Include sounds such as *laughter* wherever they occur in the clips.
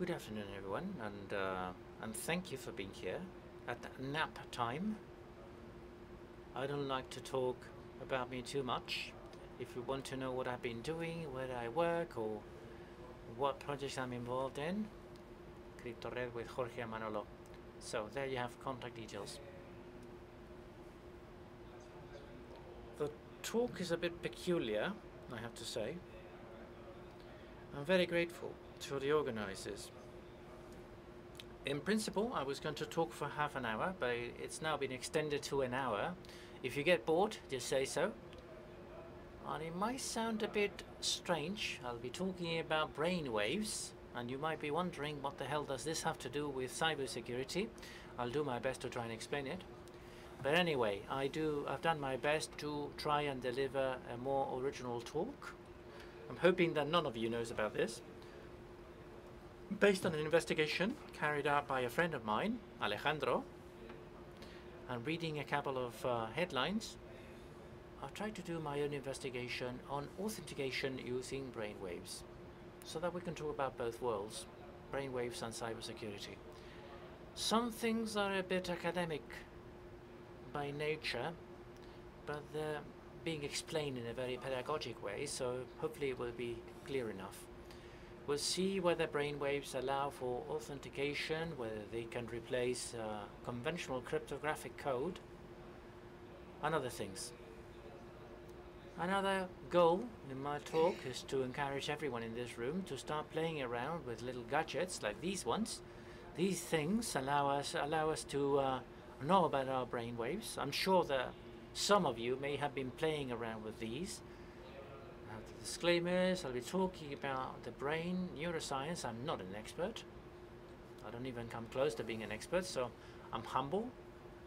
Good afternoon, everyone, and uh, and thank you for being here at nap time. I don't like to talk about me too much. If you want to know what I've been doing, where I work, or what projects I'm involved in, CryptoRed with Jorge Manolo. So there you have contact details. The talk is a bit peculiar, I have to say. I'm very grateful to the organizers. In principle, I was going to talk for half an hour, but it's now been extended to an hour. If you get bored, just say so. And it might sound a bit strange. I'll be talking about brain waves, and you might be wondering what the hell does this have to do with cybersecurity. I'll do my best to try and explain it. But anyway, I do I've done my best to try and deliver a more original talk. I'm hoping that none of you knows about this. Based on an investigation carried out by a friend of mine, Alejandro, and reading a couple of uh, headlines, I've tried to do my own investigation on authentication using brainwaves so that we can talk about both worlds, brainwaves and cybersecurity. Some things are a bit academic by nature, but they're being explained in a very pedagogic way, so hopefully it will be clear enough. We'll see whether brainwaves allow for authentication, whether they can replace uh, conventional cryptographic code, and other things. Another goal in my talk is to encourage everyone in this room to start playing around with little gadgets like these ones. These things allow us allow us to uh, know about our brainwaves. I'm sure that some of you may have been playing around with these. Disclaimers, I'll be talking about the brain, neuroscience. I'm not an expert. I don't even come close to being an expert, so I'm humble,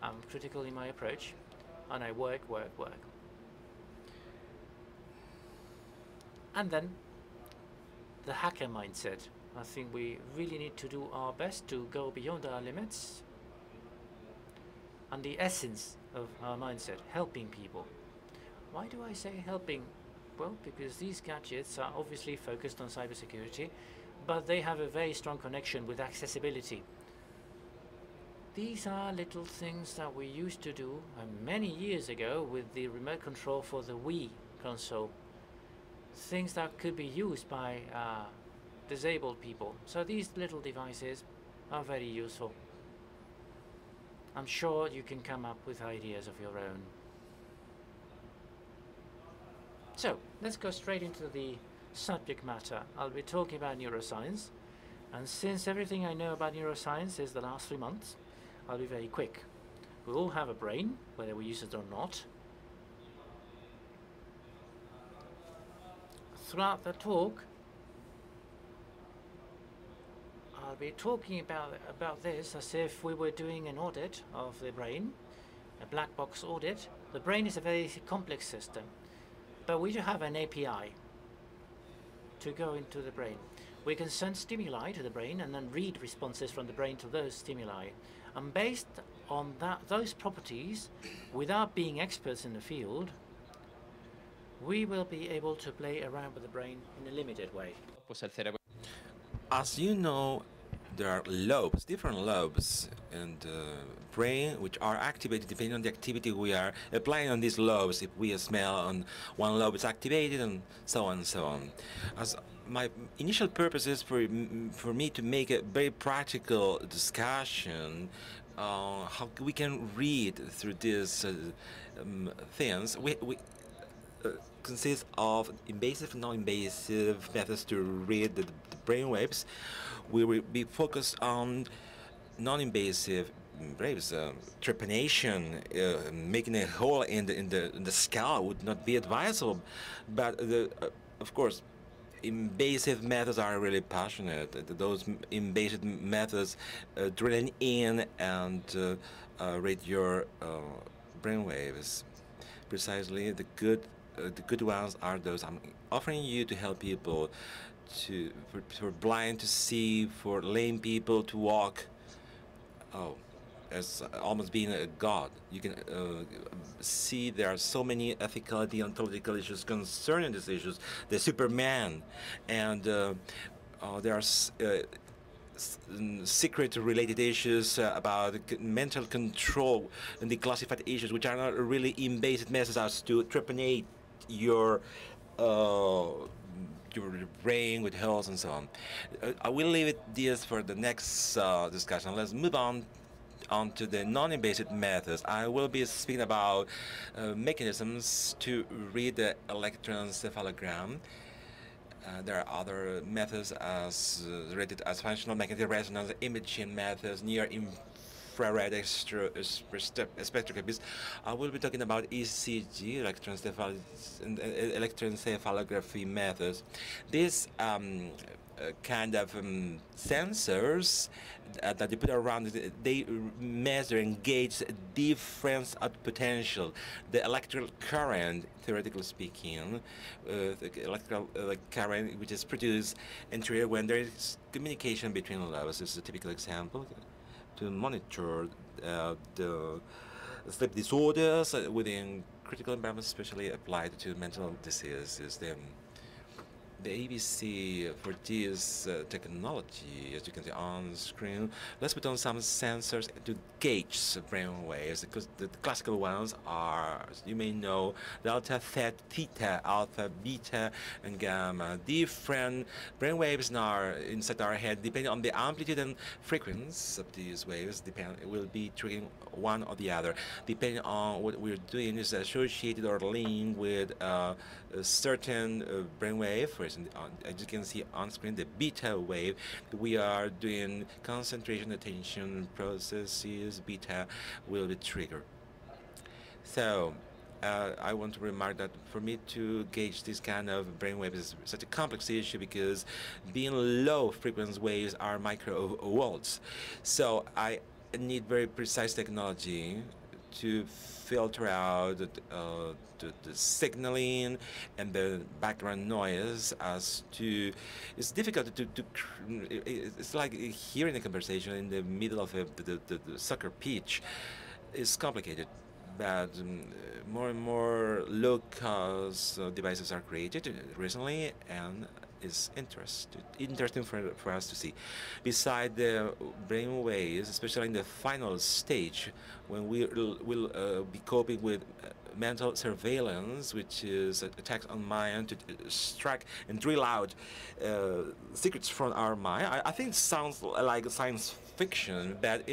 I'm critical in my approach, and I work, work, work. And then the hacker mindset. I think we really need to do our best to go beyond our limits and the essence of our mindset, helping people. Why do I say helping? Well, because these gadgets are obviously focused on cybersecurity, but they have a very strong connection with accessibility. These are little things that we used to do uh, many years ago with the remote control for the Wii console things that could be used by uh, disabled people. So these little devices are very useful. I'm sure you can come up with ideas of your own. So, let's go straight into the subject matter. I'll be talking about neuroscience. And since everything I know about neuroscience is the last three months, I'll be very quick. We all have a brain, whether we use it or not. throughout the talk, I'll be talking about, about this as if we were doing an audit of the brain, a black box audit. The brain is a very complex system, but we do have an API to go into the brain. We can send stimuli to the brain and then read responses from the brain to those stimuli. And based on that, those properties, without being experts in the field, we will be able to play around with the brain in a limited way. As you know, there are lobes, different lobes in the brain which are activated depending on the activity we are applying on these lobes. If we smell on one lobe is activated and so on and so on. As my initial purpose is for, for me to make a very practical discussion uh, how we can read through these uh, um, things. We, we uh, consists of invasive and non-invasive methods to read the, the brain waves. We will be focused on non-invasive waves. Uh, trepanation, uh, making a hole in the in the in the skull would not be advisable, but the, uh, of course. Invasive methods are really passionate. Those invasive methods, uh, drilling in and uh, read your brain waves. Precisely, the good uh, the good ones are those I'm offering you to help people to for, for blind to see, for lame people to walk. Oh, as almost being a god. You can uh, see there are so many ethical deontological issues concerning these issues. The Superman, and uh, uh, there are uh, secret related issues uh, about mental control and the classified issues which are not really invasive methods as to trepanate your uh, your brain with health and so on. Uh, I will leave it this for the next uh, discussion. Let's move on on to the non-invasive methods. I will be speaking about uh, mechanisms to read the electroencephalogram. Uh, there are other methods as uh, rated as functional magnetic resonance imaging methods, near infrared spectroscopy. I will be talking about EEG, electroencephalography methods. These um, uh, kind of um, sensors uh, that you put around they measure and gauge difference at potential the electrical current theoretically speaking uh, the electrical uh, current which is produced in when there is communication between levels this is a typical example to monitor uh, the sleep disorders within critical environments especially applied to mental diseases then the ABC for this uh, technology, as you can see on screen, let's put on some sensors to gauge brain waves because the, classical ones are, you may know, delta, theta, theta, alpha, beta, and gamma. Different brain waves now inside our head, depending on the amplitude and frequency of these waves, depend will be triggering one or the other. Depending on what we're doing is associated or linked with uh, a certain uh, brain wave. For instance, as you can see on screen, the beta wave, we are doing concentration attention processes, beta will be triggered. So uh, I want to remark that for me to gauge this kind of brainwave is such a complex issue because being low frequency waves are microvolts. So I need very precise technology to filter out uh, the, the, signaling and the background noise as to it's difficult to, to it's like hearing a conversation in the middle of a, the, the, the soccer pitch. It's complicated but um, more and more low-cost uh, devices are created recently and is interested, interesting for, for us to see. Beside the brain waves, especially in the final stage, when we will uh, be coping with uh, mental surveillance, which is attacks on mind to strike and drill out uh, secrets from our mind. I, I, think it sounds like science fiction, but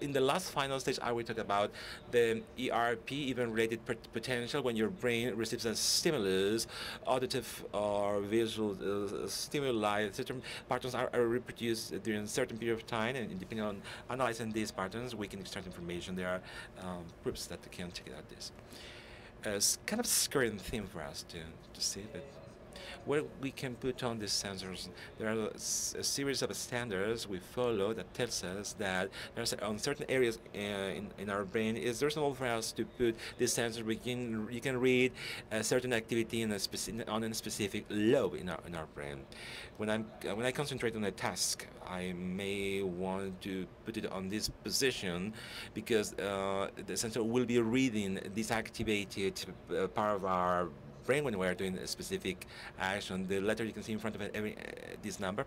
in the last final stage, I will talk about the ERP, event related potential, when your brain receives a stimulus, auditive or visual uh, stimuli, certain patterns are, are, reproduced during a certain period of time, and depending on analyzing these patterns, we can extract information. There are um, groups that can check out this. Uh, it's kind of a scary theme for us to, to see, but where we can put on these sensors. There are a, series of standards we follow that tells us that there's on certain areas uh, in, in our brain is it's reasonable for us to put this sensor. We can you can read a certain activity in a specific on a specific lobe in our in our brain. When I'm when I concentrate on a task, I may want to put it on this position because uh, the sensor will be reading this activated uh, part of our when we are doing a specific action. The letter you can see in front of every, uh, this number,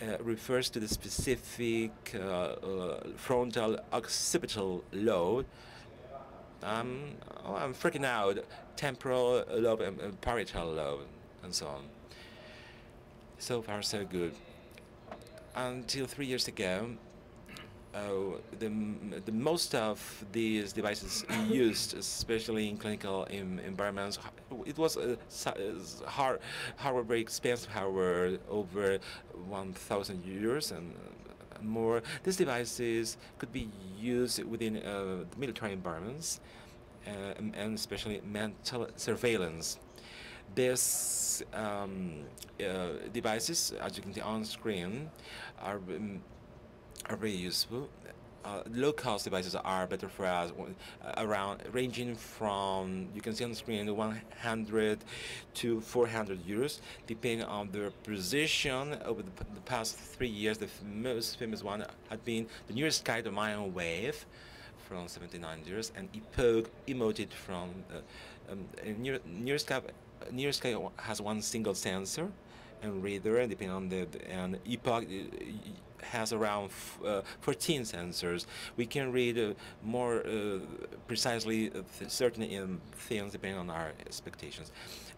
uh, refers to the specific uh, uh frontal occipital lobe. Um, oh, I'm freaking out. Temporal lobe and, parietal lobe, and so on. So far, so good. Until three years ago, the, the most of these devices used, especially in clinical in, environments, it was hard, hardware very expensive hardware, over 1,000 euros and more. These devices could be used within uh, military environments uh, and especially mental surveillance. These um, uh, devices, as you can see on screen, are um, are very useful. Uh, low-cost devices are better for us uh, around ranging from you can see on the screen 100 to 400 euros depending on their position over the, the past three years the most famous one had been the NeuroSky the Wave from 79 euros and EPOC Emotiv from uh, um, near, NeuroSky near sky has one single sensor and reader depending on the and EPOC has around uh, 14 sensors. We can read uh, more uh, precisely uh, certain things depending on our expectations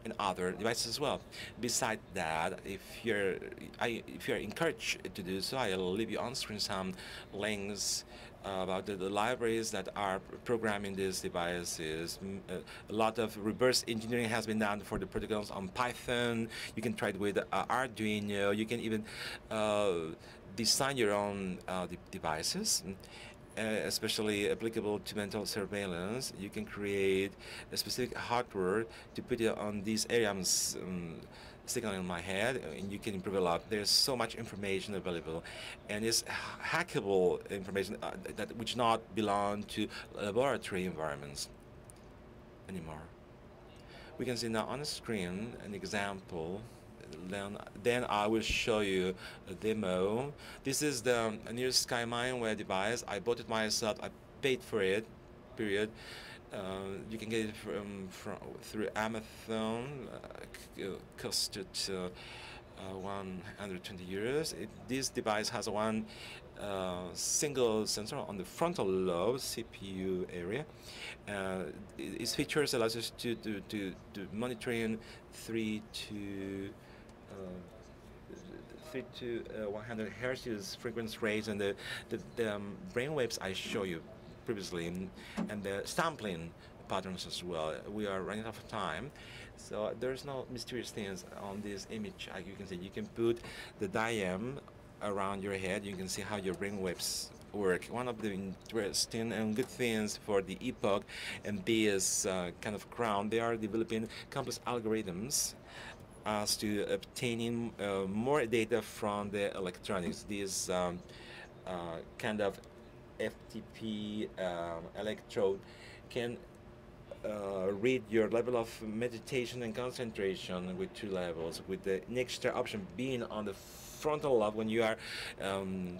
and other devices as well. Besides that, if you're I, if you're encouraged to do so, I'll leave you on screen some links uh, about the, the, libraries that are programming these devices. Uh, a lot of reverse engineering has been done for the protocols on Python. You can try it with uh, Arduino. You can even uh, design your own uh, de devices. Uh, especially applicable to mental surveillance, you can create a specific hardware to put it on these areas um, sticking in my head, and you can improve a lot. There's so much information available, and it's hackable information uh, that which not belong to laboratory environments anymore. We can see now on the screen an example. Then, then I will show you a demo. This is the NeuroSky MindWave device. I bought it myself. I paid for it, period. Uh, you can get it from, from through Amazon. Uh, costed uh, 120 euros. It, this device has one uh, single sensor on the frontal lobe CPU area. Uh, its features allows us to to to, to monitoring three to uh, three to 100 hertz frequency range and the the, the um, brain waves I show you previously, and the sampling patterns as well. We are running out of time. So there's no mysterious things on this image. Like you can see, you can put the diam around your head. You can see how your brain waves work. One of the interesting and good things for the EPOC and this uh, kind of crown, they are developing complex algorithms as to obtaining uh, more data from the electronics. These um, uh, kind of FTP um, electrode can uh, read your level of meditation and concentration with two levels, with the next option being on the frontal lobe when you are um,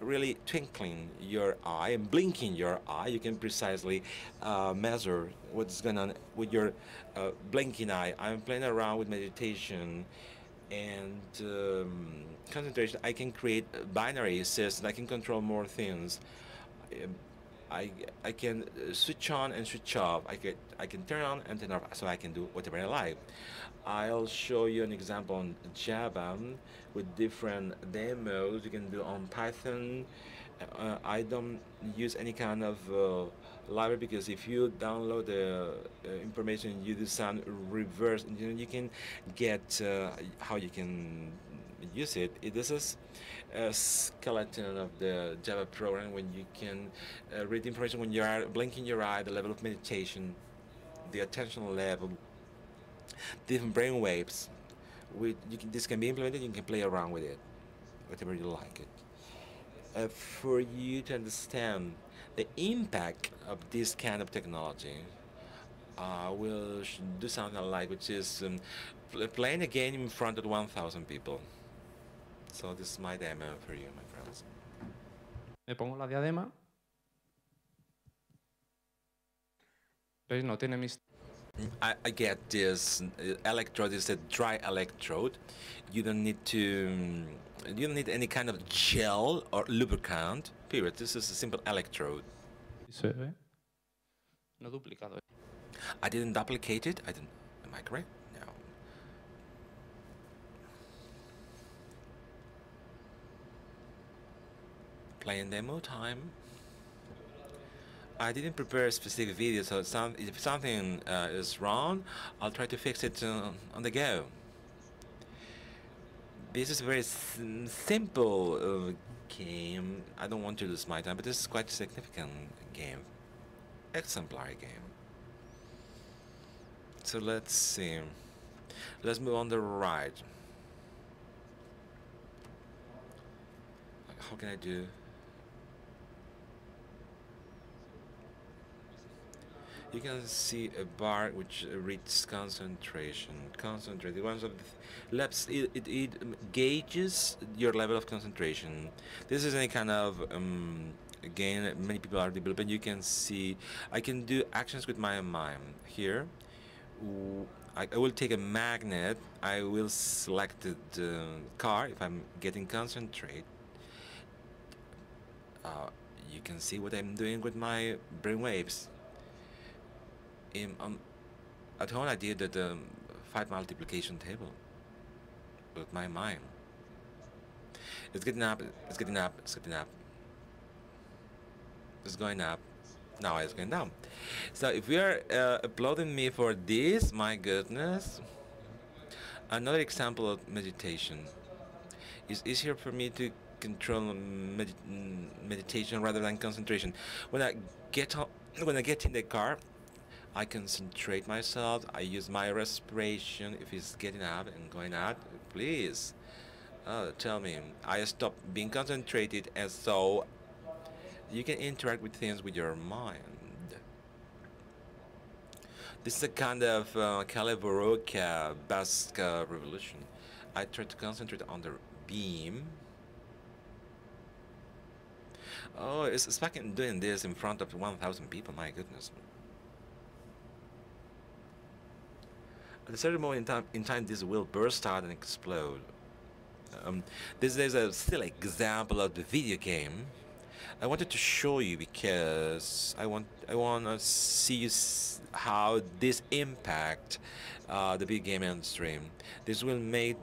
really twinkling your eye and blinking your eye, you can precisely uh, measure what's going on with your uh, blinking eye. I'm playing around with meditation and um, concentration. I can create binary systems. I can control more things. Um, I I can uh, switch on and switch off. I can I can turn on and turn off, so I can do whatever I like. I'll show you an example on Java with different demos you can do on Python. Uh, I don't use any kind of uh, library because if you download the uh, information, you do some reverse, you, know, you can get uh, how you can use it. this is a skeleton of the Java program when you can uh, read information when you are blinking your eye, the level of meditation, the attention level, different brain waves. With, can, this can be implemented, you can play around with it, whatever you like it. Uh, for you to understand the impact of this kind of technology, uh, we'll do something like which is um, playing a game in front of 1,000 people. So this is my demo for you, my friends. Me pongo la diadema. ¿Veis? No tiene mis... I, I get this uh, electrode is a dry electrode. You don't need to, um, you don't need any kind of gel or lubricant. Period. This is a simple electrode. Se. No duplicado. I didn't duplicate it. I didn't. Am I correct? No. Playing demo time. I didn't prepare a specific video, so some, if something uh, is wrong, I'll try to fix it uh, on the go. This is a very simple uh, game. I don't want to lose my time, but this is quite a significant game. Exemplary game. So let's see. Let's move on the right. How can I do? You can see a bar which reads concentration. Concentrate. One of the labs, it, it, it, gauges your level of concentration. This is any kind of um, again many people are developing. You can see I can do actions with my mind here. I, will take a magnet. I will select the, car if I'm getting concentrate uh, you can see what I'm doing with my brainwaves. In, um, at home I did the um, five multiplication table with my mind. It's getting up, it's getting up, it's getting up. It's going up. Now it's going down. So if we are uh, applauding me for this, my goodness. Another example of meditation. It's easier for me to control med meditation rather than concentration. When I get on, when I get in the car, I concentrate myself. I use my respiration. If it's getting up and going out, please uh, tell me. I stop being concentrated, and so you can interact with things with your mind. This is a kind of uh, Basque revolution. I try to concentrate on the beam. Oh, it's fucking doing this in front of 1,000 people, my goodness. At a certain moment in time, in time this will burst out and explode. Um, this is a still example of the video game. I wanted to show you because I want I want to see how this impact uh, the big game industry. This will make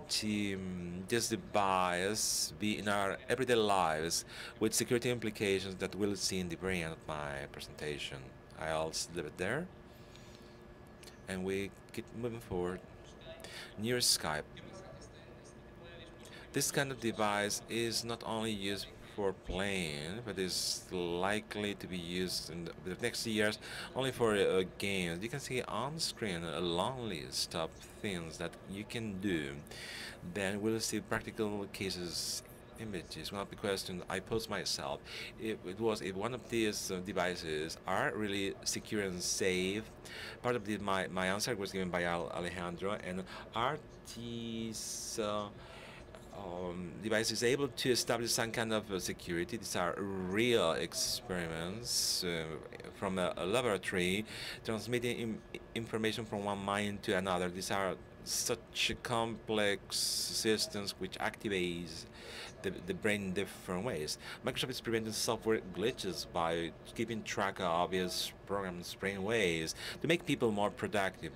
just the bias be in our everyday lives with security implications that we'll see in the very end of my presentation. I'll leave it there and we keep moving forward. NeuroSky. This kind of device is not only used for playing, but is likely to be used in the, next years only for uh, games. You can see on screen a long list of things that you can do. Then we'll see practical cases images. One of the questions I posed myself it, it was if one of these uh, devices are really secure and safe. Part of the, my, my answer was given by Alejandro, and are these uh, um, device is able to establish some kind of uh, security. These are real experiments uh, from a, a, laboratory, transmitting information from one mind to another. These are such a complex systems which activates the, the brain in different ways. Microsoft is preventing software glitches by keeping track of obvious programs' brain waves to make people more productive.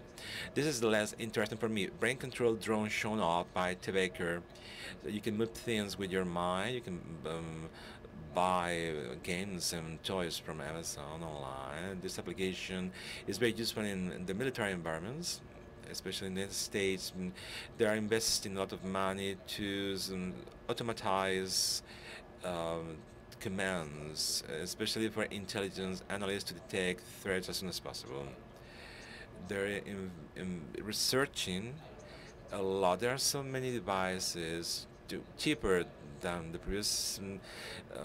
This is less interesting for me. Brain control drone shown off by Tekever. You can move things with your mind. You can um, buy games and toys from Amazon online. This application is very useful in the military environments especially in the United States, they are investing a lot of money to um, automatize um, commands, especially for intelligence analysts to detect threats as soon as possible. They're in, in researching a lot. There are so many devices to, cheaper than the previous um, uh,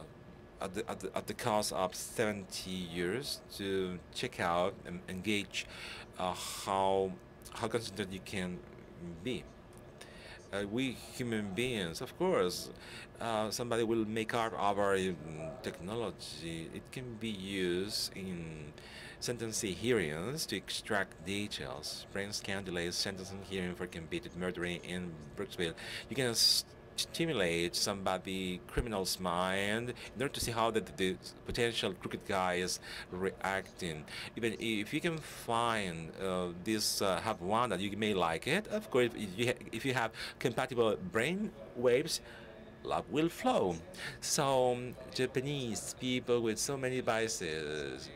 at the, at the, at the cost of 70 years to check out and engage uh, how how concentrated you can be. Uh, we human beings, of course, uh, somebody will make of our um, technology. It can be used in sentencing hearings to extract details. Brain scan delays sentencing hearing for convicted murdering in Brooksville. You can stimulate somebody criminal's mind in order to see how the, the potential crooked guy is reacting. Even if you can find uh, this uh, have one that you may like it, of course, if you, if you have compatible brain waves, love will flow. So um, Japanese people with so many biases,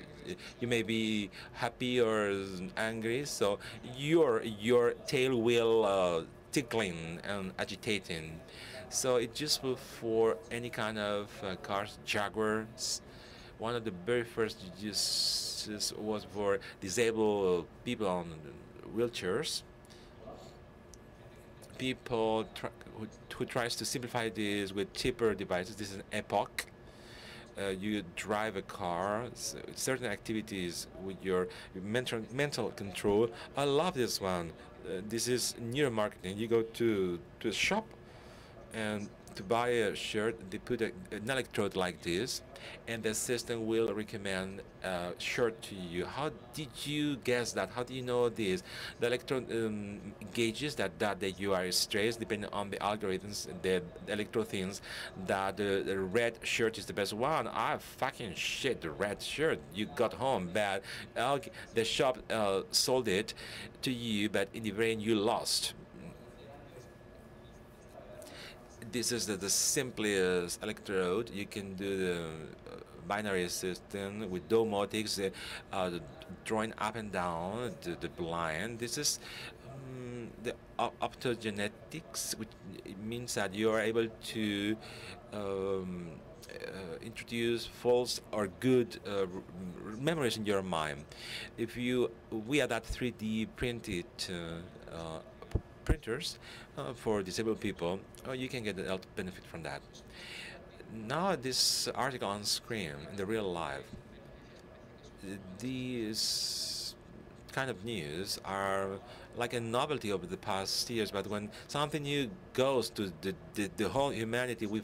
you may be happy or angry, so your your tail will uh, tickling and agitating. So it's useful for any kind of uh, cars, Jaguars. One of the very first uses was for disabled people on wheelchairs. People who, who tries to simplify this with cheaper devices. This is an EPOC. Uh, you drive a car, certain activities with your, your mental, mental control. I love this one. Uh, this is neuromarketing. You go to, to a shop and to buy a shirt, they put a, an electrode like this, and the system will recommend a shirt to you. How did you guess that? How do you know this? The electrode um, gauges that, that, that you are stressed, depending on the algorithms, the, the electrode thinks that the, the, red shirt is the best one. I ah, fucking shit, the red shirt. You got home bad. The shop uh, sold it to you, but in the end you lost this is the, the simplest electrode. You can do the uh, binary system with domotics, uh, uh, drawing up and down the, the blind. This is um, the optogenetics, which means that you are able to um, uh, introduce false or good uh, memories in your mind. If you we are that 3D printed uh, printers uh, for disabled people, uh, you can get a benefit from that. Now this article on screen in the real life, these kind of news are like a novelty over the past years, but when something new goes to the, the, the whole humanity, we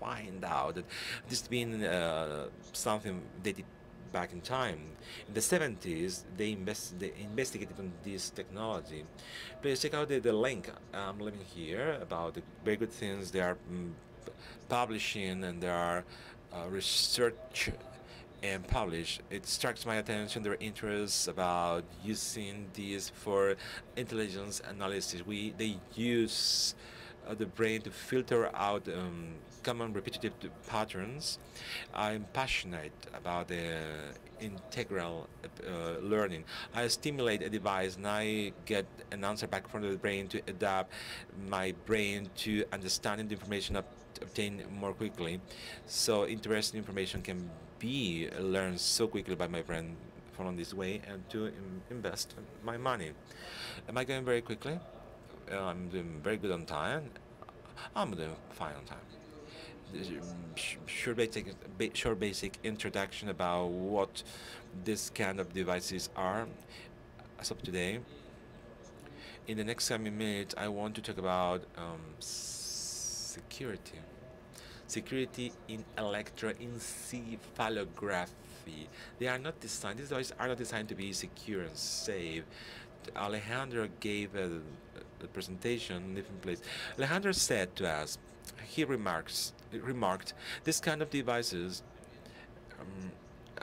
find out that this has been uh, something dated back in time. In the 70s, they, invest, they investigated on this technology. Please check out the, the link I'm leaving here about the very good things they are mm, publishing and there are uh, research and publish. It strikes my attention their interest about using this for intelligence analysis. We they use uh, the brain to filter out um, common repetitive patterns. I'm passionate about the integral uh, learning. I stimulate a device and I get an answer back from the brain to adapt my brain to understanding the information obtained more quickly. So interesting information can be learned so quickly by my brain following this way and to invest my money. Am I going very quickly? Uh, I'm doing very good on time. I'm doing fine on time short basic, short basic introduction about what this kind of devices are as of today. In the next coming minutes, I want to talk about um, security. Security in electroencephalography. They are not designed, these devices are not designed to be secure and safe. Alejandro gave a, a presentation different place. Alejandro said to us, he remarks remarked, this kind of devices um,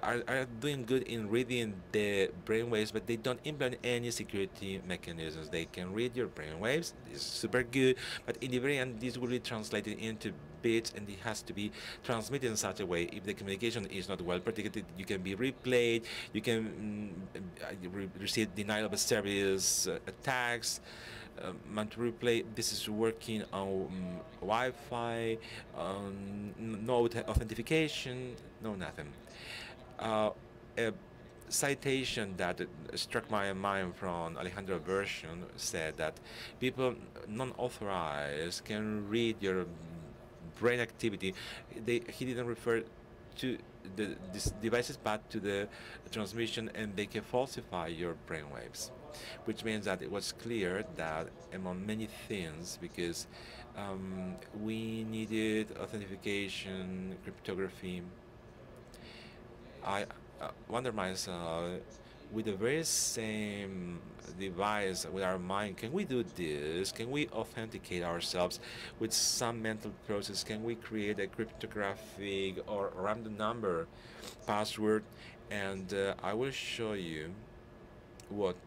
are, are doing good in reading the brainwaves, but they don't implement any security mechanisms. They can read your brainwaves, it's super good, but in the very end, this will be translated into bits and it has to be transmitted in such a way if the communication is not well protected you can be replayed you can mm, re receive denial of service uh, attacks um, to replay this is working on um, Wi-Fi, no authentication, no nothing. Uh, a citation that struck my mind from Alejandro version said that people non-authorized can read your brain activity. They, he didn't refer to the devices but to the transmission and they can falsify your brain waves which means that it was clear that among many things, because um, we needed authentication, cryptography, I uh, wonder myself, with the very same device with our mind, can we do this? Can we authenticate ourselves with some mental process? Can we create a cryptographic or random number password? And uh, I will show you what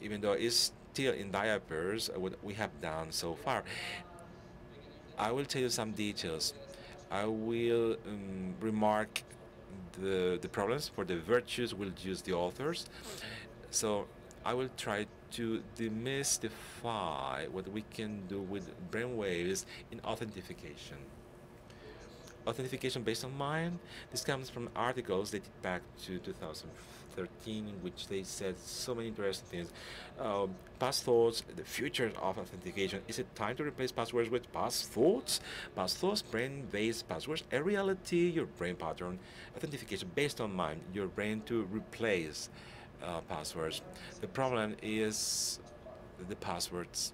even though it's still in diapers, uh, what we have done so far. I will tell you some details. I will um, remark the, the problems for the virtues will use the authors. So I will try to demystify what we can do with brainwaves in authentication. Authentication based on mind, this comes from articles dated back to 2004 13 in which they said so many interesting things. Um, passthoughts, the future of authentication. Is it time to replace passwords with passthoughts? Passthoughts, brain-based passwords. A reality, your brain pattern. Authentication based on mind, your brain to replace uh, passwords. The problem is the passwords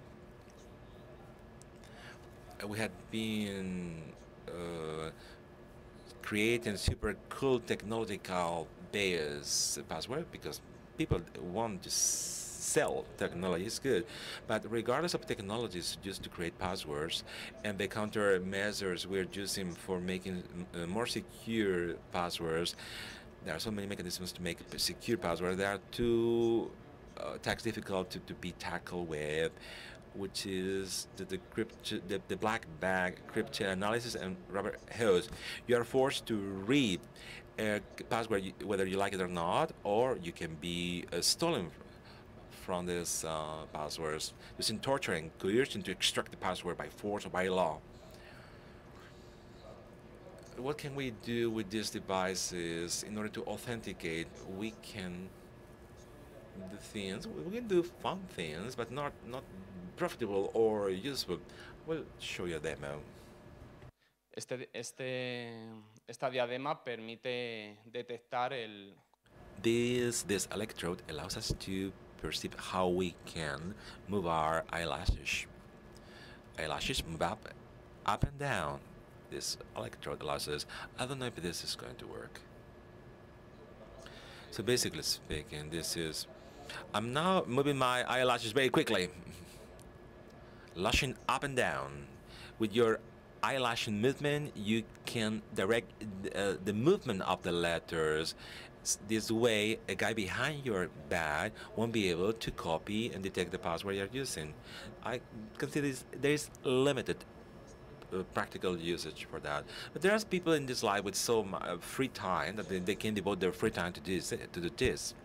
we had been uh, creating super cool technological based password because people want to sell technology is good but regardless of technologies used to create passwords and the countermeasures we're using for making uh, more secure passwords there are so many mechanisms to make secure password they are too uh, tax difficult to, to be tackled with which is the, the, the, the black bag cryptanalysis and rubber hose. You are forced to read a password whether you like it or not, or you can be uh, stolen from these uh, passwords using torture and coercion to extract the password by force or by law. What can we do with these devices in order to authenticate? We can do things. We can do fun things, but not not profitable or useful. We'll show you a demo. Este, este, esta diadema permite detectar el... This, this electrode allows us to perceive how we can move our eyelashes. Eyelashes move up, up and down. This electrode allows us. I don't know if this is going to work. So basically speaking, this is... I'm now moving my eyelashes very quickly. *laughs* lashing up and down. With your eyelash movement, you can direct uh, the movement of the letters. This way, a guy behind your back won't be able to copy and detect the password you're using. I consider this, there is limited uh, practical usage for that. But there's people in this life with so much uh, free time that they, they, can devote their free time to this to do this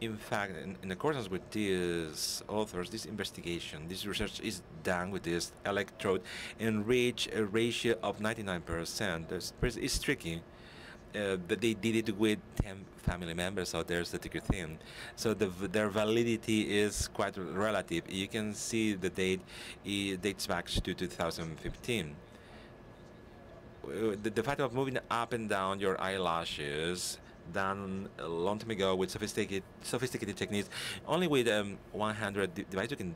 in fact, in, in, accordance with these authors, this investigation, this research is done with this electrode and reach a ratio of 99%. It's tricky. Uh, but they did it with 10 family members, so there's the tricky thing. So the, their validity is quite relative. You can see the date it dates back to 2015. Uh, the, the fact of moving up and down your eyelashes done a long time ago with sophisticated sophisticated techniques. Only with um, 100 devices you can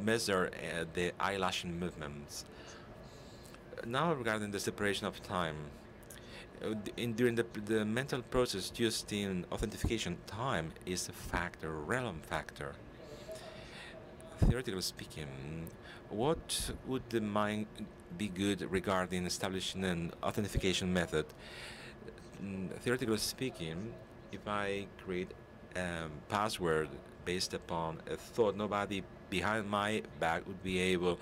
measure uh, the eyelash movements. Now regarding the separation of time. Uh, in, during the, the mental process used in authentication, time is a factor, relevant factor. Theoretically speaking, what would the mind be good regarding establishing an authentication method? Theoretically speaking, if I create a password based upon a thought, nobody behind my back would be able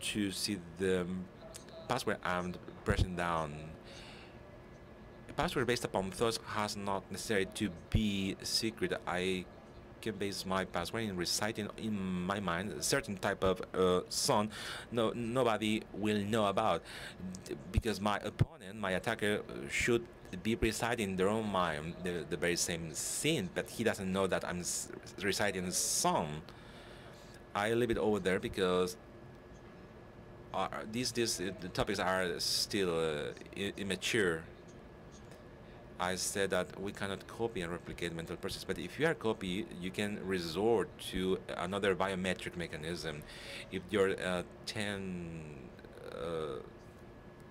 to see the password I'm pressing down. A password based upon thoughts has not necessarily to be secret. I can base my password in reciting in my mind a certain type of uh, song no nobody will know about because my opponent my attacker should be reciting their own mind the, the very same scene, but he doesn't know that I'm reciting a song. I leave it over there because uh, these these uh, the topics are still uh, immature. I said that we cannot copy and replicate mental process, but if you are copy, you can resort to another biometric mechanism. If your uh, 10 uh,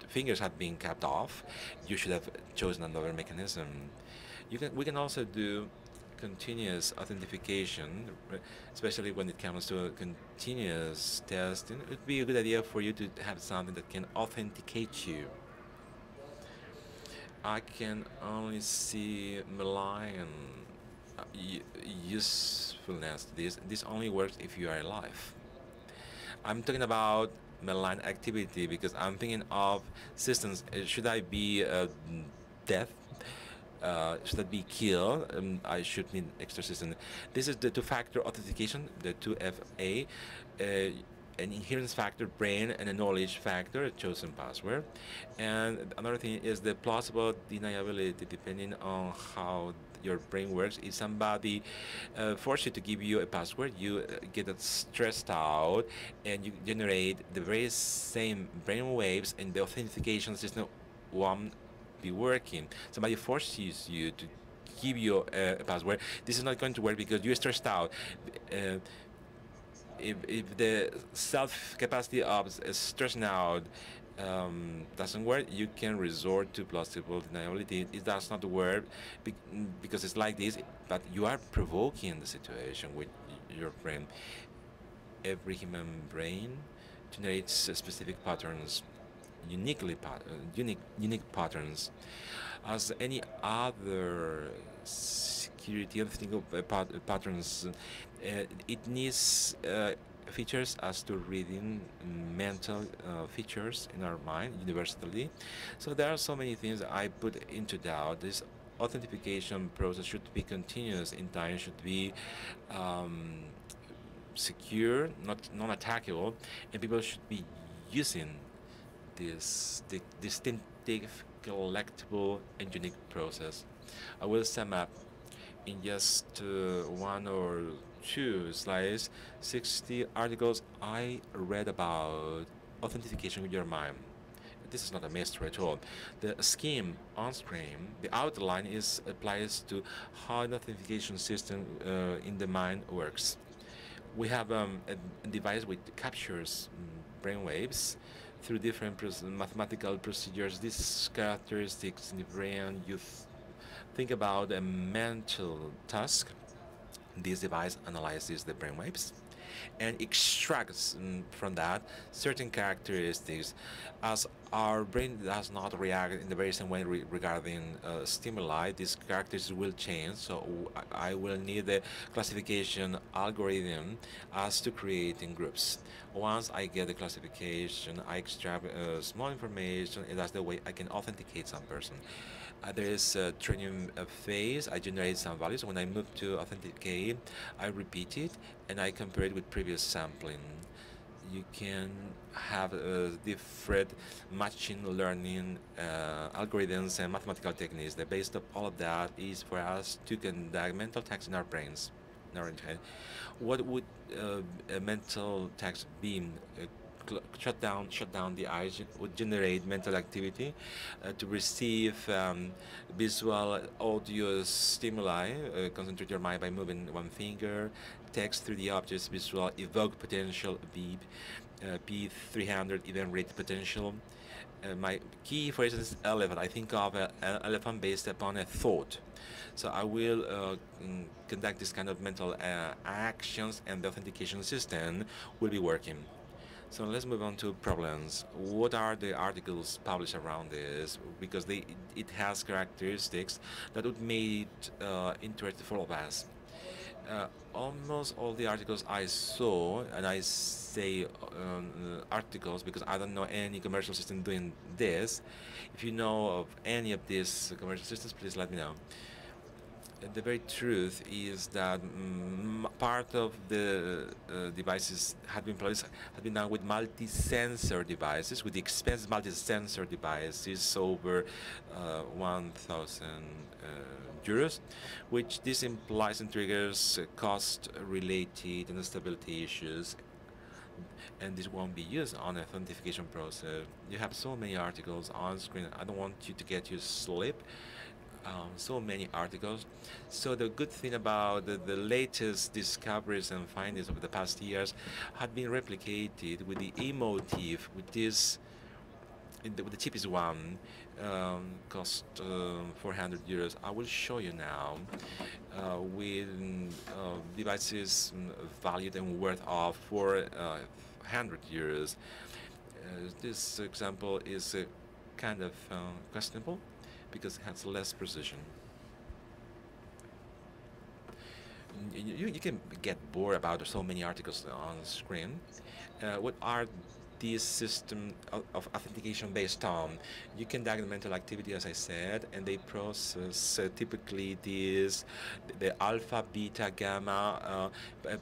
fingers have been capped off, you should have chosen another mechanism. You can, we can also do continuous authentication, especially when it comes to continuous testing. It would be a good idea for you to have something that can authenticate you. I can only see malign uh, usefulness. This this only works if you are alive. I'm talking about malign activity because I'm thinking of systems. Uh, should I be uh, death? Uh, should I be killed? Um, I should need extra system. This is the two-factor authentication, the 2FA. Uh, an inheritance factor, brain, and a knowledge factor, a chosen password. And another thing is the plausible deniability, depending on how your brain works. If somebody uh, forces you to give you a password, you uh, get stressed out and you generate the very same brain waves and the authentication system won't be working. Somebody forces you to give you a, password. This is not going to work because you're stressed out. Uh, if, if the self capacity of stressing out um, doesn't work, you can resort to plausible deniability. It does not work because it's like this, but you are provoking the situation with your brain. Every human brain generates specific patterns, uniquely pat unique unique patterns, as any other security of uh, pat patterns. Uh, it needs uh, features as to reading mental uh, features in our mind universally. So there are so many things I put into doubt. This authentication process should be continuous in time, should be um, secure, not non-attackable, and people should be using this di distinctive, collectible, and unique process. I will sum up in just uh, one or two slides, 60 articles I read about authentication with your mind. This is not a mystery at all. The scheme on screen, the outline is applies to how an authentication system uh, in the mind works. We have um, a device which captures mm, brain waves through different mathematical procedures. These characteristics in the brain, you th think about a mental task this device analyzes the brainwaves and extracts mm, from that certain characteristics as our brain does not react in the very same way re regarding uh, stimuli. These characteristics will change so I will need a classification algorithm as to creating groups. Once I get the classification I extract uh, small information and that's the way I can authenticate some person uh, there is a training phase. I generate some values. When I move to authenticate, I repeat it and I compare it with previous sampling. You can have uh, different machine learning uh, algorithms and mathematical techniques. The base of all of that is for us to conduct mental tasks in our brains, in our. What would uh, a mental task be? Shut down shut down the eyes would generate mental activity uh, to receive um, visual audio stimuli uh, concentrate your mind by moving one finger text through the objects visual evoke potential beep uh, p300 event related potential. Uh, my key phrase is elephant. I think of an elephant based upon a thought. So I will uh, mm, conduct this kind of mental uh, actions and the authentication system will be working. So let's move on to problems. What are the articles published around this? Because they, it has characteristics that would make it uh, interesting for all of us. Uh, almost all the articles I saw, and I say um, articles because I don't know any commercial system doing this. If you know of any of these commercial systems, please let me know the very truth is that mm, part of the uh, devices had been placed had been done with multi-sensor devices, with the expensive multi-sensor devices over uh, 1,000 uh, euros, which this implies and triggers cost-related and stability issues and this won't be used on the authentication process. You have so many articles on screen. I don't want you to get your slip um, so many articles. So the good thing about the, the, latest discoveries and findings of the past years had been replicated with the Emotiv, with this, the, with the cheapest one, um, cost uh, 400 euros. I will show you now uh, with uh, devices valued and worth of 400 uh, euros. Uh, this example is kind of uh, questionable because it has less precision. You, you can get bored about so many articles on screen. Uh, what are this system of, authentication based on. You can diagnose mental activity, as I said, and they process uh, typically this, the alpha, beta, gamma uh, uh,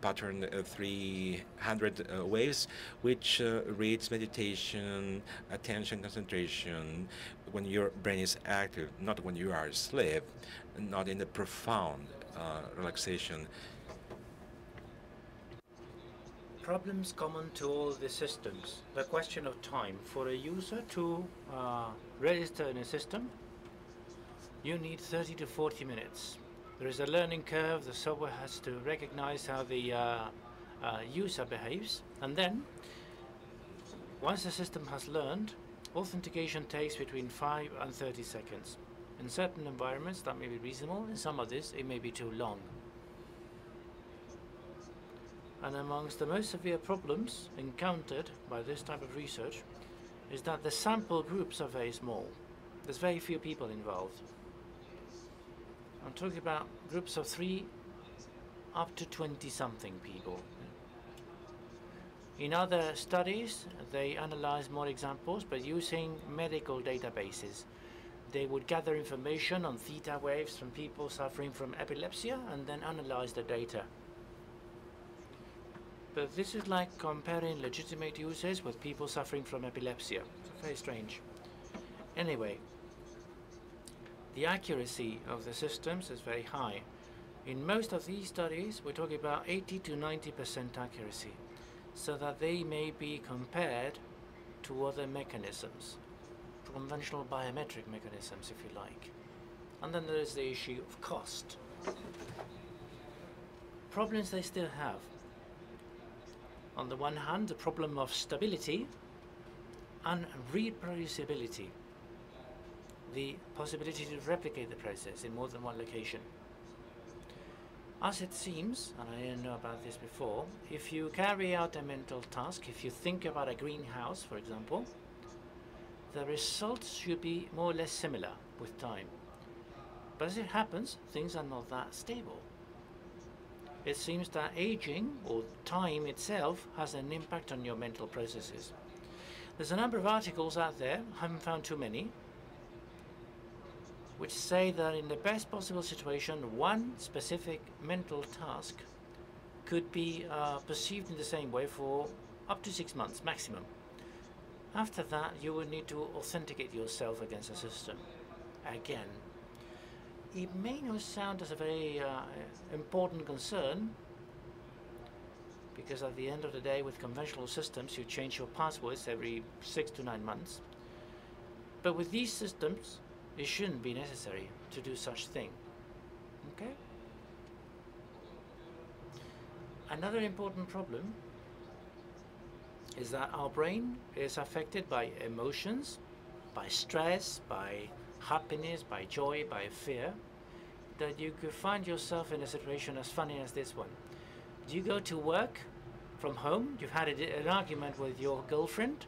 pattern uh, 300 uh, waves, which uh, reads meditation, attention, concentration, when your brain is active, not when you are asleep, not in the profound relaxation problems common to all the systems. The question of time. For a user to uh, register in a system, you need 30 to 40 minutes. There is a learning curve. The software has to recognize how the uh, uh, user behaves, and then once the system has learned, authentication takes between 5 and 30 seconds. In certain environments that may be reasonable, in some others it may be too long. And amongst the most severe problems encountered by this type of research is that the sample groups are very small. There's very few people involved. I'm talking about groups of three up to 20 something people. In other studies, they analyze more examples, but using medical databases. They would gather information on theta waves from people suffering from epilepsy and then analyze the data. But this is like comparing legitimate users with people suffering from epilepsy. It's very strange. Anyway, the accuracy of the systems is very high. In most of these studies, we're talking about 80 to 90% accuracy, so that they may be compared to other mechanisms, conventional biometric mechanisms, if you like. And then there is the issue of cost. Problems they still have on the one hand, the problem of stability and reproducibility, the possibility to replicate the process in more than one location. As it seems, and I didn't know about this before, if you carry out a mental task, if you think about a greenhouse, for example, the results should be more or less similar with time. But as it happens, things are not that stable it seems that aging or time itself has an impact on your mental processes. There's a number of articles out there, I haven't found too many, which say that in the best possible situation, one specific mental task could be uh, perceived in the same way for up to six months maximum. After that, you would need to authenticate yourself against the system again it may not sound as a very uh, important concern because at the end of the day with conventional systems you change your passwords every six to nine months. But with these systems it shouldn't be necessary to do such thing okay? Another important problem is that our brain is affected by emotions by stress by happiness, by joy, by fear, that you could find yourself in a situation as funny as this one. You go to work from home, you've had a, an argument with your girlfriend,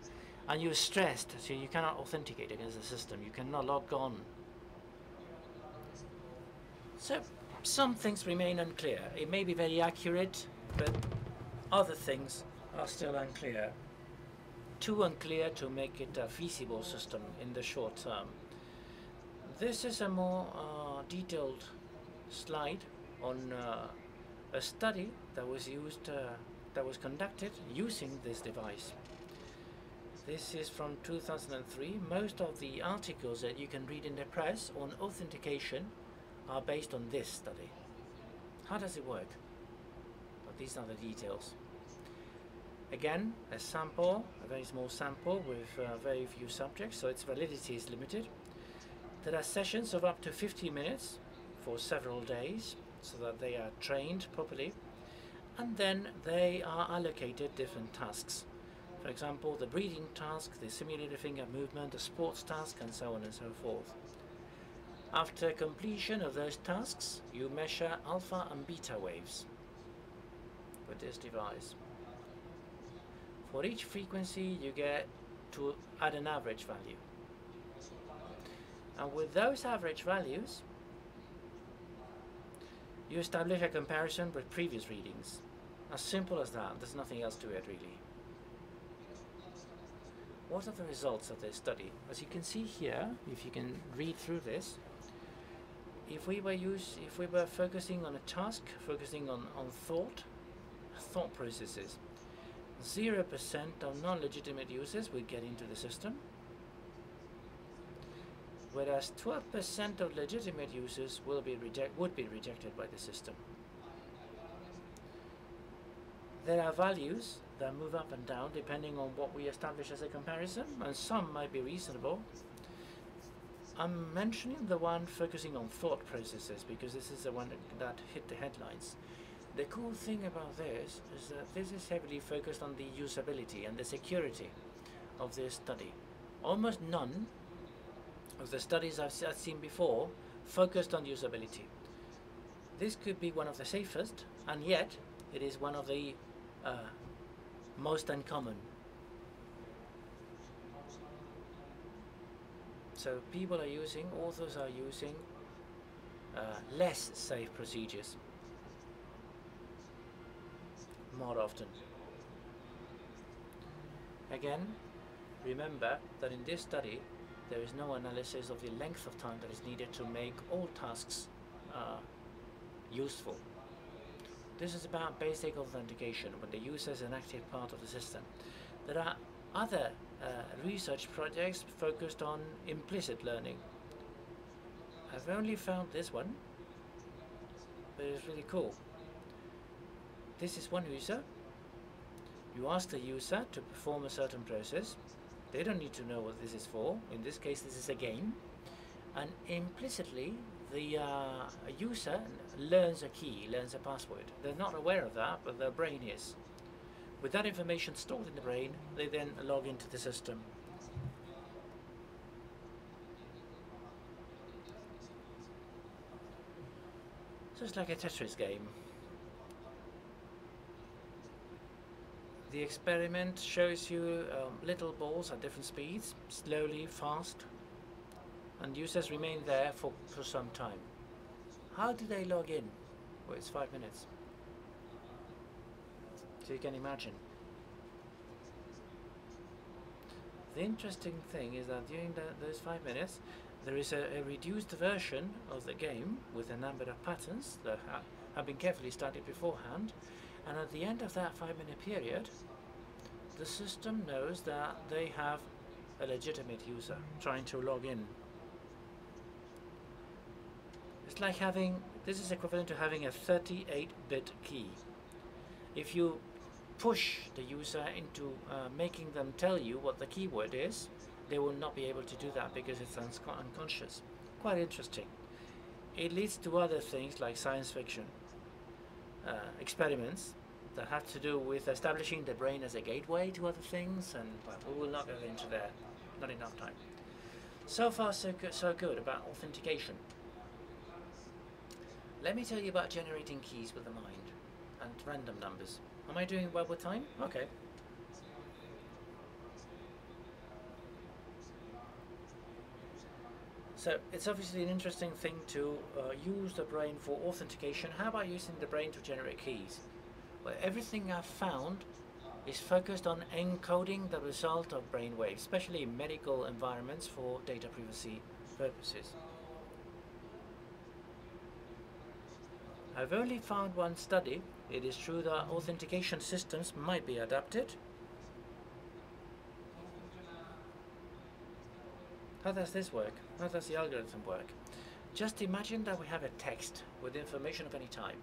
and you're stressed, so you cannot authenticate against the system, you cannot log on. So, some things remain unclear. It may be very accurate, but other things are still unclear. Too unclear to make it a feasible system in the short term. This is a more uh, detailed slide on uh, a study that was used, uh, that was conducted using this device. This is from 2003. Most of the articles that you can read in the press on authentication are based on this study. How does it work? But these are the details. Again, a sample, a very small sample with uh, very few subjects, so its validity is limited. There are sessions of up to 50 minutes for several days so that they are trained properly and then they are allocated different tasks. For example, the breathing task, the simulated finger movement, the sports task and so on and so forth. After completion of those tasks, you measure alpha and beta waves with this device. For each frequency, you get to add an average value. And with those average values, you establish a comparison with previous readings. As simple as that, there's nothing else to it really. What are the results of this study? As you can see here, if you can read through this, if we were use, if we were focusing on a task, focusing on, on thought, thought processes, 0% of non-legitimate users would get into the system, whereas 12% of legitimate users will be reject would be rejected by the system. There are values that move up and down depending on what we establish as a comparison, and some might be reasonable. I'm mentioning the one focusing on thought processes because this is the one that, that hit the headlines. The cool thing about this is that this is heavily focused on the usability and the security of this study. Almost none of the studies I've, seen before focused on usability. This could be one of the safest, and yet it is one of the uh, most uncommon. So people are using, authors are using uh, less safe procedures more often. Again, remember that in this study there is no analysis of the length of time that is needed to make all tasks uh, useful. This is about basic authentication when the user is an active part of the system. There are other uh, research projects focused on implicit learning. I've only found this one, but it's really cool. This is one user. You ask the user to perform a certain process. They don't need to know what this is for. In this case, this is a game. And implicitly, the uh, user learns a key, learns a password. They're not aware of that, but their brain is. With that information stored in the brain, they then log into the system. So it's like a Tetris game. The experiment shows you um, little balls at different speeds, slowly, fast, and users remain there for, for some time. How do they log in? Well, it's five minutes. So you can imagine. The interesting thing is that during those five minutes, there is a, a, reduced version of the game with a number of patterns that ha have been carefully studied beforehand, and at the end of that five minute period, the system knows that they have a legitimate user trying to log in. It's like having, this is equivalent to having a 38-bit key. If you push the user into uh, making them tell you what the keyword is, they will not be able to do that because it's unconscious. Quite interesting. It leads to other things like science fiction uh, experiments that have to do with establishing the brain as a gateway to other things, and we will not go into that. Not enough time. So far, so good, so good about authentication. Let me tell you about generating keys with the mind and random numbers. Am I doing well with time? Okay. So it's obviously an interesting thing to uh, use the brain for authentication. How about using the brain to generate keys? Well, everything I've found is focused on encoding the result of brainwaves, especially in medical environments for data privacy purposes. I've only found one study. It is true that authentication systems might be adapted. How does this work? How does the algorithm work? Just imagine that we have a text with information of any type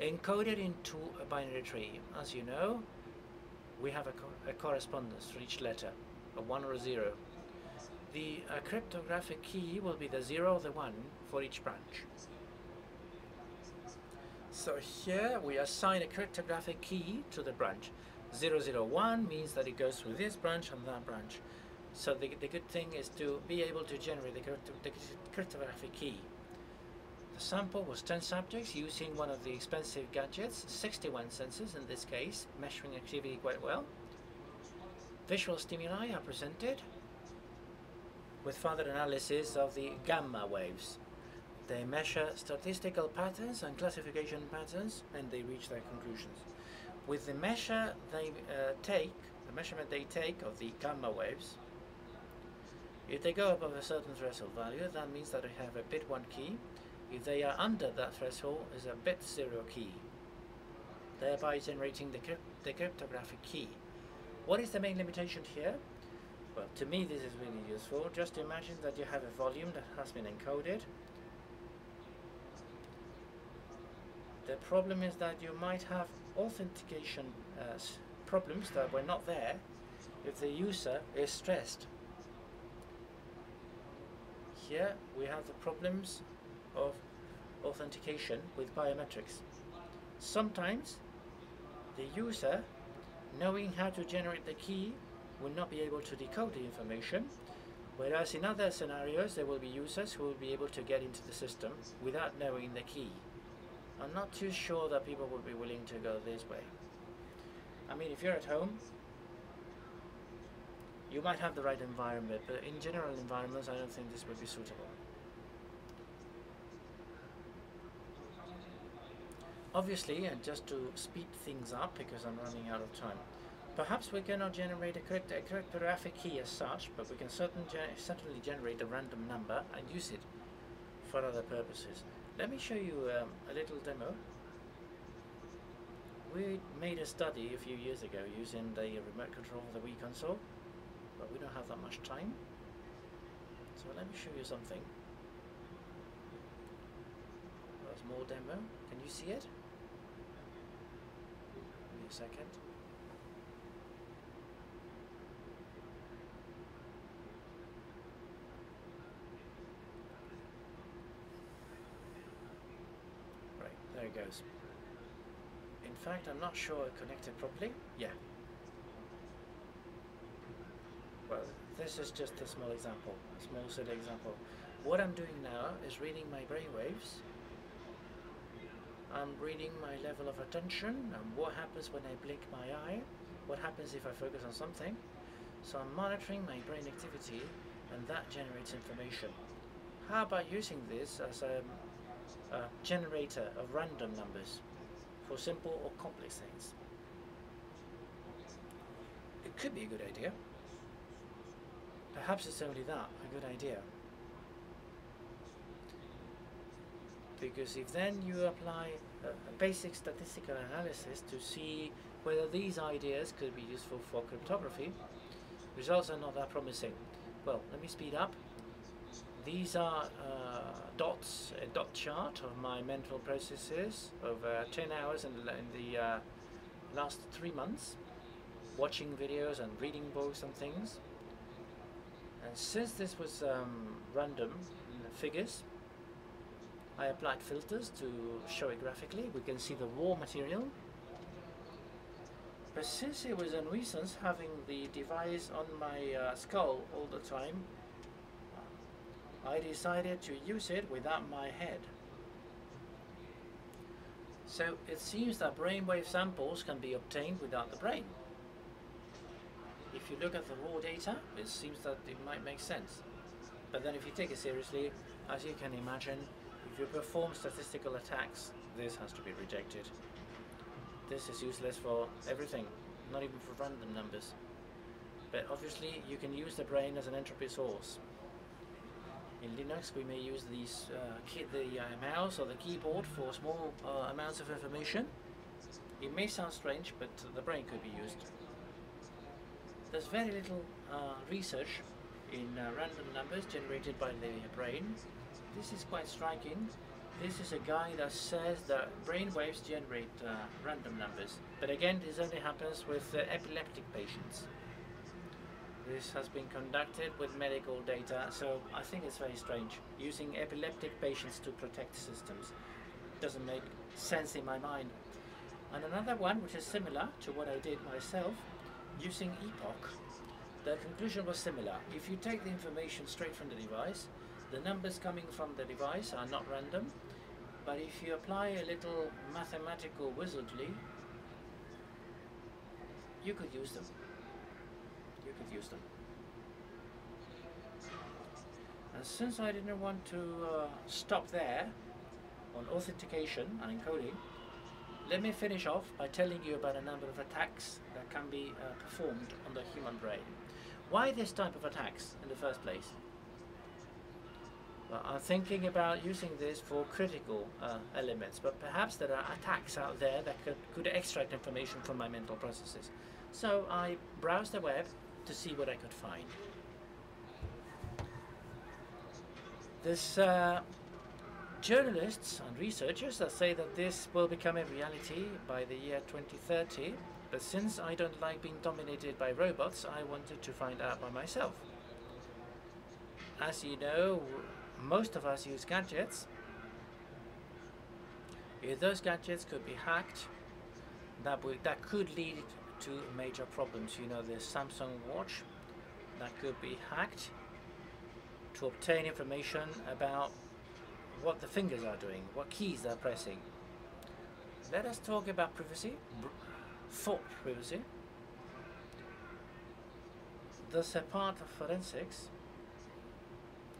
encoded into a binary tree. As you know, we have a, co a correspondence for each letter, a 1 or a 0. The uh, cryptographic key will be the 0 or the 1 for each branch. So here we assign a cryptographic key to the branch. 001 means that it goes through this branch and that branch. So the, the good thing is to be able to generate the, the cryptographic key. The sample was 10 subjects using one of the expensive gadgets, 61 sensors in this case, measuring activity quite well. Visual stimuli are presented with further analysis of the gamma waves. They measure statistical patterns and classification patterns and they reach their conclusions. With the measure they uh, take, the measurement they take of the gamma waves, if they go above a certain threshold value, that means that they have a bit 1 key. If they are under that threshold, is a bit 0 key, thereby generating the, crypt the cryptographic key. What is the main limitation here? Well, to me this is really useful. Just imagine that you have a volume that has been encoded. The problem is that you might have authentication uh, problems that were not there if the user is stressed here we have the problems of authentication with biometrics. sometimes the user, knowing how to generate the key, will not be able to decode the information, whereas in other scenarios there will be users who will be able to get into the system without knowing the key. I'm not too sure that people will be willing to go this way. I mean, if you're at home, you might have the right environment, but in general environments, I don't think this would be suitable. Obviously, and just to speed things up because I'm running out of time, perhaps we cannot generate a, crypt a cryptographic key as such, but we can certain ge certainly generate a random number and use it for other purposes. Let me show you um, a little demo. We made a study a few years ago using the remote control of the Wii console, but we don't have that much time. So let me show you something. A small demo. Can you see it? Give me a second. Right, there it goes. In fact, I'm not sure it connected properly. Yeah. Well, this is just a small example, a small silly example. What I'm doing now is reading my brainwaves. I'm reading my level of attention and what happens when I blink my eye, what happens if I focus on something. So I'm monitoring my brain activity and that generates information. How about using this as a, a generator of random numbers for simple or complex things? It could be a good idea. Perhaps it's only that, a good idea. Because if then you apply a, basic statistical analysis to see whether these ideas could be useful for cryptography, results are not that promising. Well, let me speed up. These are uh, dots, a dot chart of my mental processes over 10 hours in the, in the uh, last three months, watching videos and reading books and things. And since this was um, random figures, I applied filters to show it graphically. We can see the raw material. But since it was a nuisance having the device on my uh, skull all the time, I decided to use it without my head. So it seems that brainwave samples can be obtained without the brain. If you look at the raw data, it seems that it might make sense. But then if you take it seriously, as you can imagine, if you perform statistical attacks, this has to be rejected. This is useless for everything, not even for random numbers. But obviously you can use the brain as an entropy source. In Linux we may use these, uh, the uh, mouse or the keyboard for small uh, amounts of information. It may sound strange, but the brain could be used. There's very little uh, research in uh, random numbers generated by the brain. This is quite striking. This is a guy that says that brain waves generate uh, random numbers. But again, this only happens with uh, epileptic patients. This has been conducted with medical data, so I think it's very strange. Using epileptic patients to protect systems doesn't make sense in my mind. And another one, which is similar to what I did myself, using EPOC, the conclusion was similar. If you take the information straight from the device, the numbers coming from the device are not random, but if you apply a little mathematical wizardry, you could use them. You could use them. And since I didn't want to uh, stop there on authentication and encoding, let me finish off by telling you about a number of attacks that can be uh, performed on the human brain. Why this type of attacks in the first place? Well, I'm thinking about using this for critical uh, elements, but perhaps there are attacks out there that could, could extract information from my mental processes. So I browsed the web to see what I could find. There's uh, journalists and researchers that say that this will become a reality by the year 2030, but since I don't like being dominated by robots, I wanted to find out by myself. As you know, most of us use gadgets. If those gadgets could be hacked, that would that could lead to major problems. You know, the Samsung watch that could be hacked to obtain information about what the fingers are doing, what keys they're pressing. Let us talk about privacy, thought privacy. There's a part of forensics,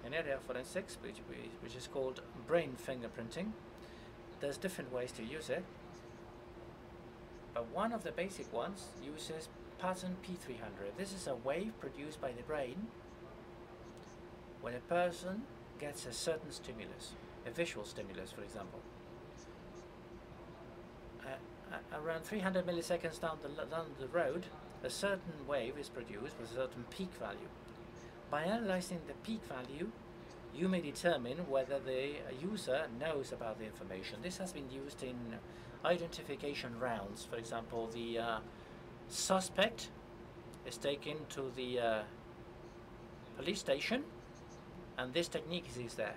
an area of forensics which, which is called brain fingerprinting. There's different ways to use it, but one of the basic ones uses pattern P300. This is a wave produced by the brain when a person gets a certain stimulus, a visual stimulus, for example. Uh, around 300 milliseconds down the, down the road, a certain wave is produced with a certain peak value. By analyzing the peak value, you may determine whether the user knows about the information. This has been used in identification rounds. For example, the uh, suspect is taken to the uh, police station and this technique is there.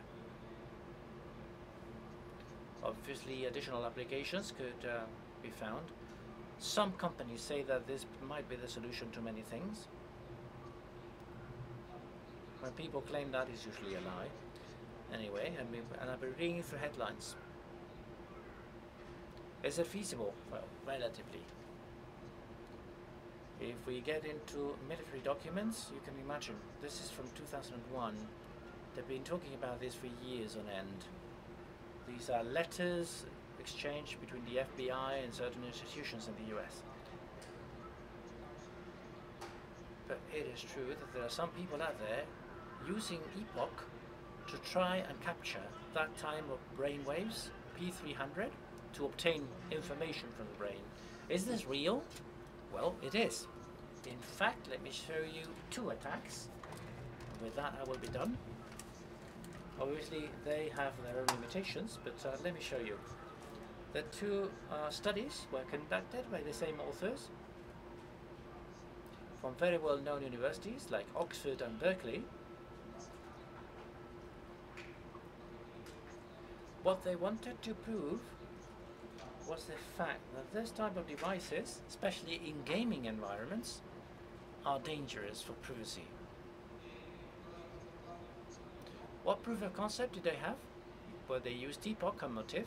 Obviously additional applications could uh, be found. Some companies say that this might be the solution to many things. When people claim that is usually a lie. Anyway, I mean, and I've been reading through headlines. Is it feasible? Well, relatively. If we get into military documents, you can imagine, this is from 2001. They've been talking about this for years on end. These are letters exchanged between the FBI and certain institutions in the US. But it is true that there are some people out there using EPOC to try and capture that time of brain waves, P300, to obtain information from the brain. Is this real? Well, it is. In fact, let me show you two attacks. With that, I will be done. Obviously, they have their own limitations, but uh, let me show you. The two uh, studies were conducted by the same authors from very well-known universities like Oxford and Berkeley. What they wanted to prove was the fact that this type of devices, especially in gaming environments, are dangerous for privacy. What proof of concept did they have? Well, they used EPOC Emotiv.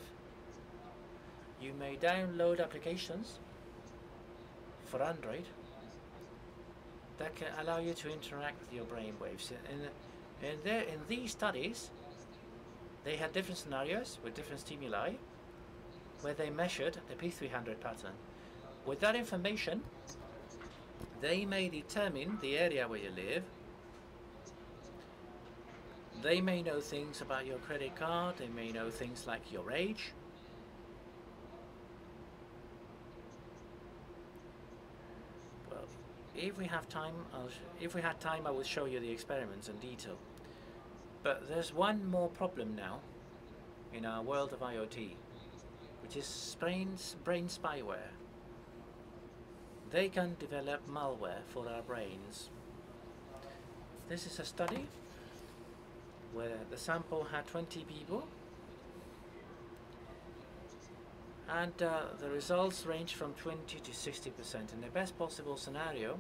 You may download applications for Android that can allow you to interact with your brainwaves. In, in, there, in these studies, they had different scenarios with different stimuli where they measured the P300 pattern. With that information, they may determine the area where you live. They may know things about your credit card. They may know things like your age. Well, if we have time, I'll if we had time, I would show you the experiments in detail. But there's one more problem now in our world of IoT which is brain, brain spyware. They can develop malware for our brains. This is a study where the sample had 20 people and uh, the results range from 20 to 60 percent. In the best possible scenario,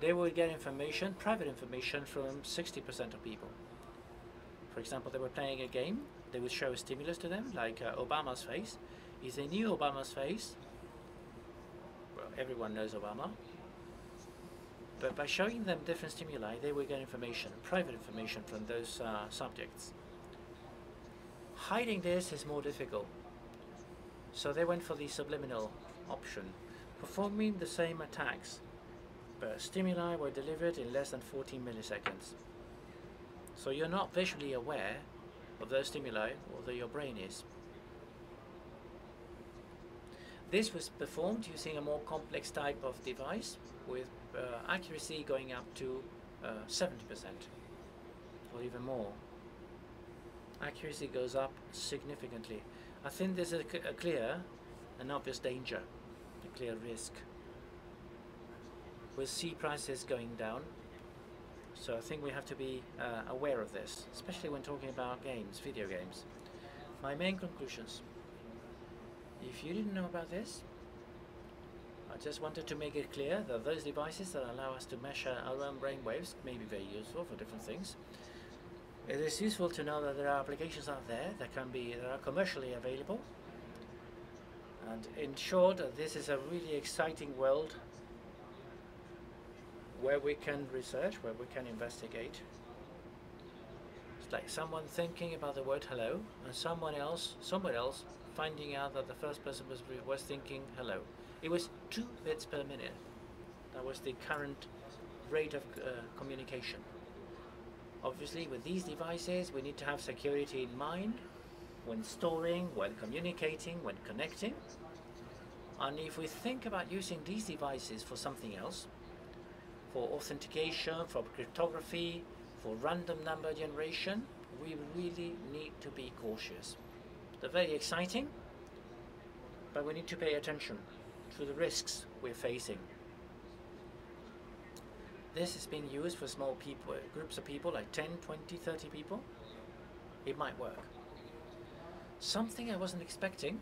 they would get information, private information, from 60 percent of people. For example, they were playing a game they would show a stimulus to them, like uh, Obama's face. If they knew Obama's face, well, everyone knows Obama. But by showing them different stimuli, they would get information, private information from those uh, subjects. Hiding this is more difficult. So they went for the subliminal option, performing the same attacks, but stimuli were delivered in less than 14 milliseconds. So you're not visually aware of those stimuli, although your brain is. This was performed using a more complex type of device with accuracy going up to 70% uh, or even more. Accuracy goes up significantly. I think there's a, a clear and obvious danger, a clear risk. With C prices going down, so I think we have to be uh, aware of this, especially when talking about games, video games. My main conclusions. If you didn't know about this, I just wanted to make it clear that those devices that allow us to measure our own brain waves may be very useful for different things. It is useful to know that there are applications out there that can be that are commercially available. And in short, this is a really exciting world where we can research, where we can investigate. It's like someone thinking about the word hello, and someone else, somewhere else, finding out that the first person was was thinking hello. It was two bits per minute. That was the current rate of uh, communication. Obviously, with these devices, we need to have security in mind when storing, when communicating, when connecting. And if we think about using these devices for something else, for authentication, for cryptography, for random number generation, we really need to be cautious. They're very exciting, but we need to pay attention to the risks we're facing. This is being used for small people, groups of people, like 10, 20, 30 people. It might work. Something I wasn't expecting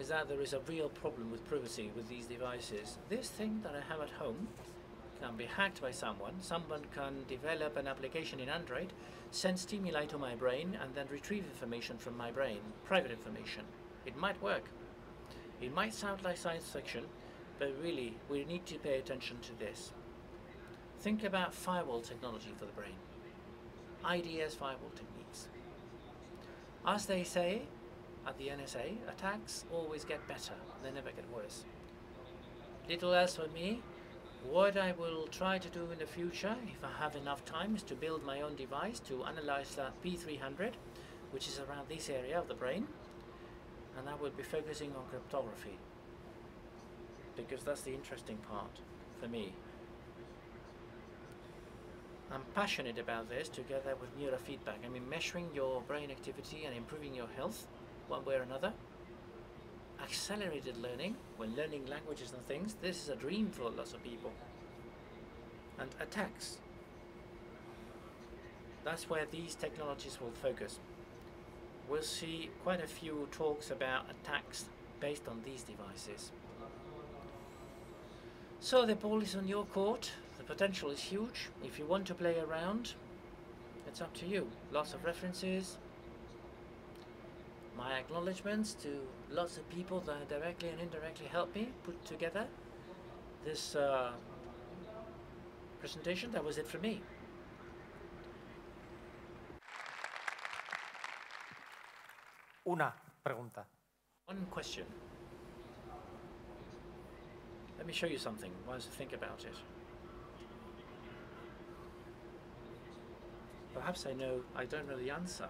is that there is a real problem with privacy with these devices. This thing that I have at home can be hacked by someone. Someone can develop an application in Android, send stimuli to my brain, and then retrieve information from my brain, private information. It might work. It might sound like science fiction, but really, we need to pay attention to this. Think about firewall technology for the brain. IDS firewall techniques. As they say at the NSA, attacks always get better, they never get worse. Little else for me. What I will try to do in the future, if I have enough time, is to build my own device to analyze that P300, which is around this area of the brain, and I will be focusing on cryptography because that's the interesting part for me. I'm passionate about this together with neurofeedback. I mean, measuring your brain activity and improving your health one way or another. Accelerated learning, when learning languages and things, this is a dream for lots of people. And attacks. That's where these technologies will focus. We'll see quite a few talks about attacks based on these devices. So the ball is on your court. The potential is huge. If you want to play around, it's up to you. Lots of references. My acknowledgements to lots of people that directly and indirectly helped me put together this uh, presentation. That was it for me. Una pregunta. One question. Let me show you something whilst you think about it. Perhaps I know, I don't know the answer.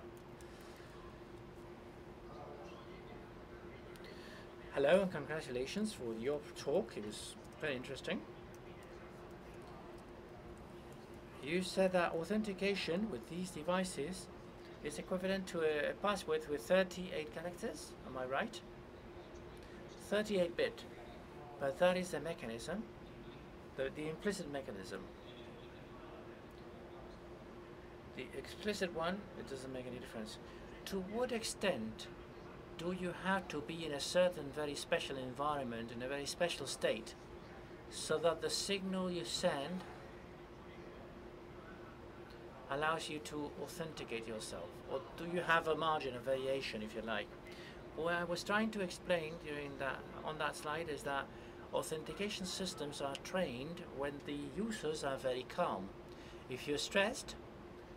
Hello and congratulations for your talk. It was very interesting. You said that authentication with these devices is equivalent to a, a password with 38 characters. Am I right? 38 bit. But that is the mechanism, the, the implicit mechanism. The explicit one, it doesn't make any difference. To what extent do you have to be in a certain very special environment, in a very special state, so that the signal you send allows you to authenticate yourself? Or do you have a margin of variation, if you like? What I was trying to explain during that on that slide is that authentication systems are trained when the users are very calm. If you're stressed,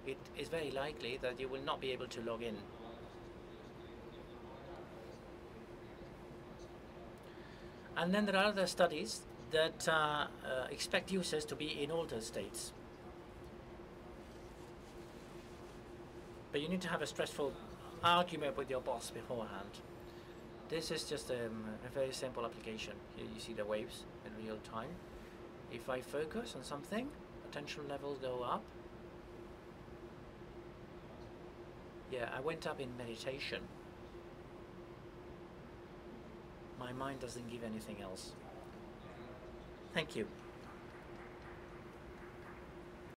it is very likely that you will not be able to log in. And then there are other studies that uh, uh, expect users to be in altered states. But you need to have a stressful argument with your boss beforehand. This is just um, a very simple application. Here you see the waves in real time. If I focus on something, attention levels go up. Yeah, I went up in meditation. My mind doesn't give anything else. Thank you.